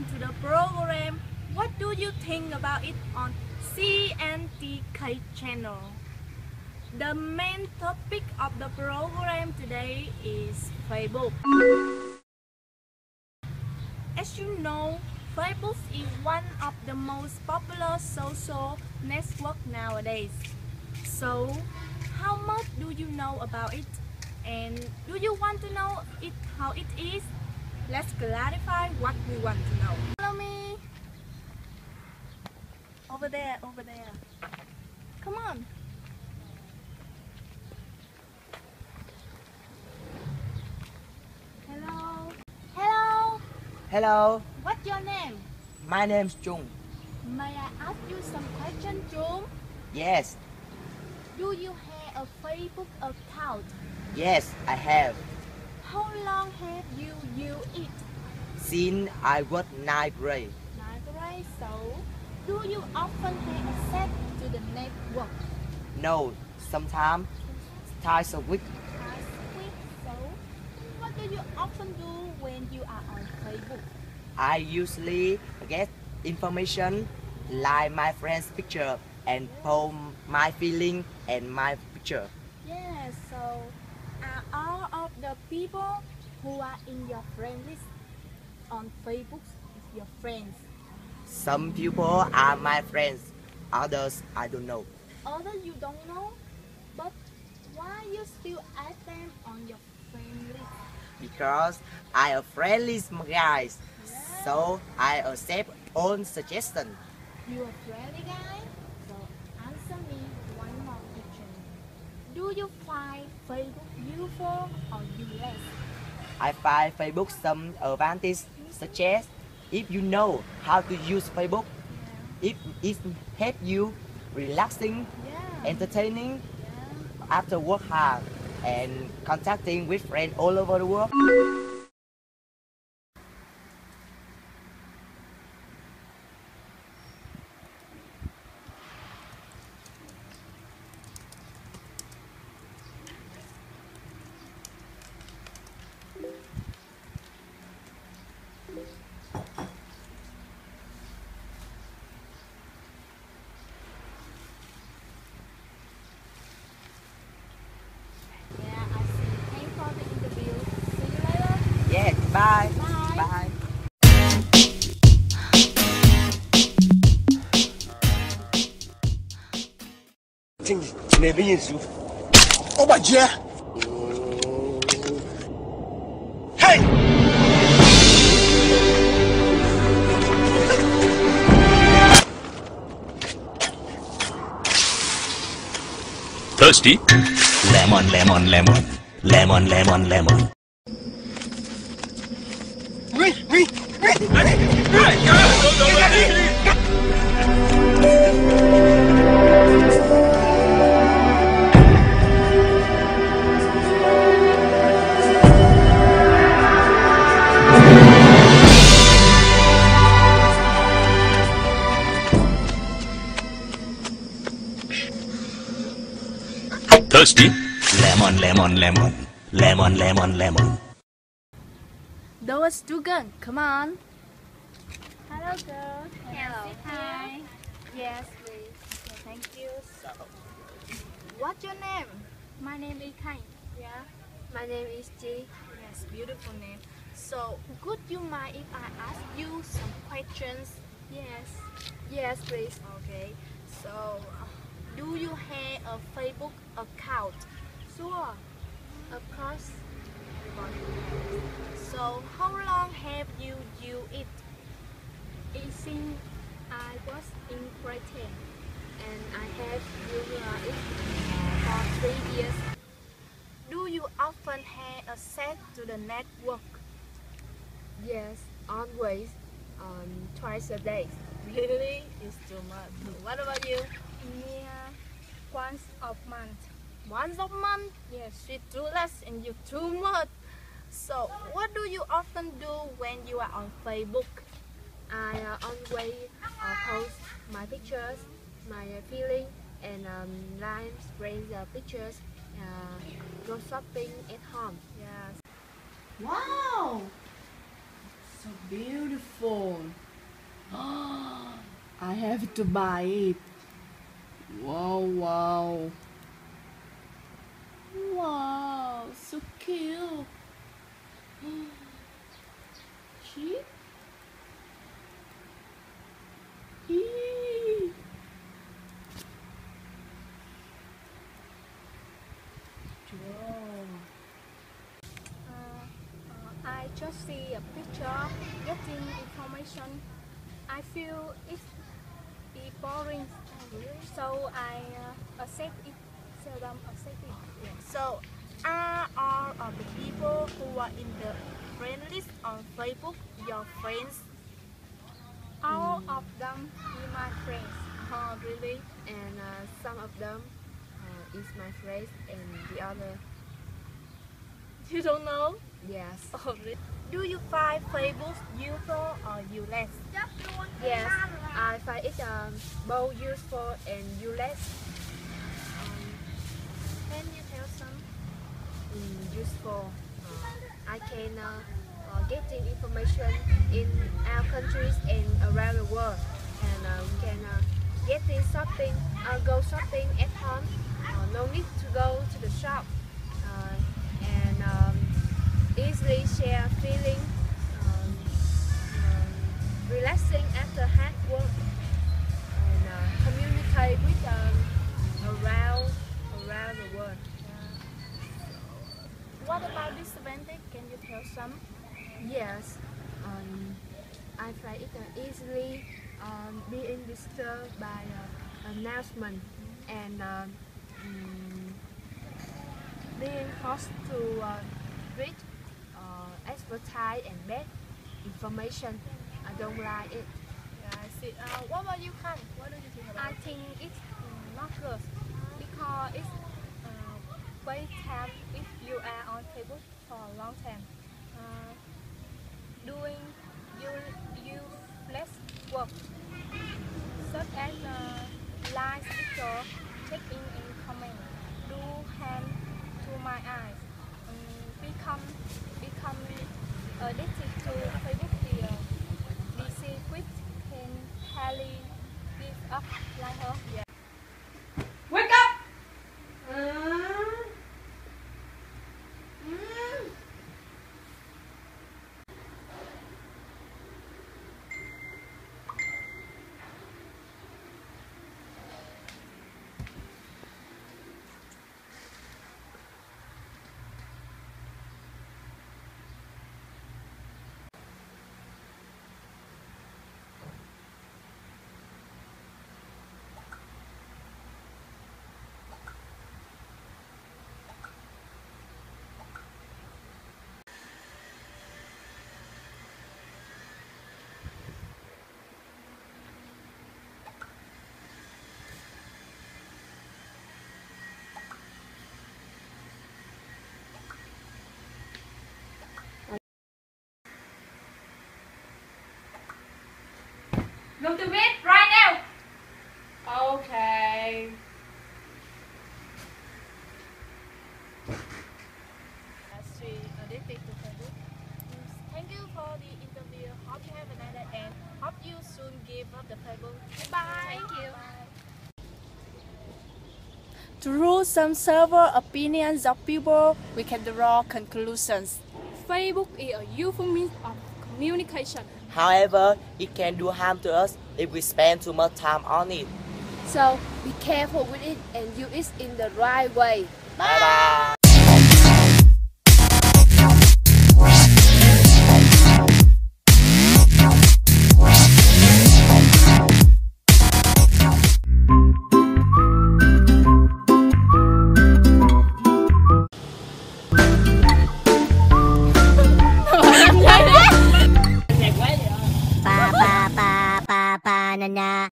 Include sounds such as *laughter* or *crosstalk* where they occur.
welcome to the program. What do you think about it on CNTK channel? The main topic of the program today is Facebook. As you know, Facebook is one of the most popular social network nowadays. So, how much do you know about it? And do you want to know it how it is? Let's clarify what we want to know. Follow me. Over there, over there. Come on. Hello. Hello. Hello, What's your name? my name's Trung. May I ask you some questions, Trung? Yes, Do you have a Facebook account? yes, I have. How long have you used it? Since I was ninth grade. Margaret, so do you often have access to the network? No, sometimes twice a week. Twice a week, so what do you often do when you are on Facebook? I usually get information like my friend's picture and post my feeling and my picture. Yes, so are all of the people who are in your friend list on Facebook is your friends? Some people are my friends, others I don't know. Others you don't know, but why you still add them on your friend list? Because I a friendly guys, Yeah. so I accept all suggestion. You a friendly guy? So answer me one more question. Do you find Facebook useful or useless? I find Facebook some advantage such as if you know how to use Facebook, if it help you relaxing, Yeah. entertaining Yeah. after work hard and contacting with friends all over the world. Bye. Bye. Bye. You. Oh my dear. Hey! Thirsty? Lemon, lemon, lemon. Lemon, lemon, lemon. Thirsty? Lemon, lemon, lemon. Lemon, lemon, lemon. Those two girls, come on. Hello, girl. Hello. Hi. Yes, please. Okay, thank you. So, what's your name? My name is Kai. Yeah. My name is Ji. Yes, beautiful name. So, would you mind if I ask you some questions? Yes. Yes, please. Okay. So, uh, do you have a Facebook account? Sure. Of course. So, how long have you used it? It since I was in grade 10 and I have used it for three years. Do you often have access to the network? Yes, always. Um, twice a day. Really? It's too much. What about you? Yeah. Once a month. Once a month? Yes, it's do less and you too much. So, what do you often do when you are on Facebook? I uh, always uh, post my pictures, my uh, feeling, and um, live friends uh, pictures. Uh, go shopping at home. Yes. Wow! So beautiful. *gasps* I have to buy it. Wow, wow. Wow, so cute. *gasps* See? Eee. Wow. Uh, uh, I just see a picture, getting information. I feel it's be boring, so I uh, accept it. Seldom accept it. So, are all of the people who are in the friend list on Facebook your friends? All of them be my friends. *laughs* Oh, really? And uh, some of them uh, is my friends and the other, You don't know? Yes. *laughs* Oh, really? Do you find Facebook useful or useless? Yes, I find it um, both useful and useless. Um, Can you tell some? mm, useful. Uh, I can uh, uh, getting information in our countries and around the world, and uh, we can uh, getting shopping, uh, go shopping at home. Uh, no need to go to the shop, uh, and easily share feeling, um, um, relaxing after hard work, and uh, communicate with um, around around the world. What about disadvantage? Can you tell some? Yes, um, I find it uh, easily um, being disturbed by uh, announcement and um, being forced to uh, read, advertise and bad information. I don't like it. Yeah, I see. Uh, what about you, Khan? What do you think about I think it's mm, not good because it's uh, waste time if you are on Facebook for a long time. Uh, doing you you less work such as uh, like picture, check in and comment, do harm to my eyes, um, become become Ờ, addicted to Facebook thì ờ, uh, DC quit can hardly give up like her. Yeah. Go to bed right now. Okay. Astrid addicted to Facebook. Thank you for the interview. Hope you have a nice day and hope you soon give up the Facebook. Bye. Thank you. Through some several opinions of people, we can draw conclusions. Facebook is a useful means of communication. However, it can do harm to us if we spend too much time on it. So be careful with it and use it in the right way. Bye bye.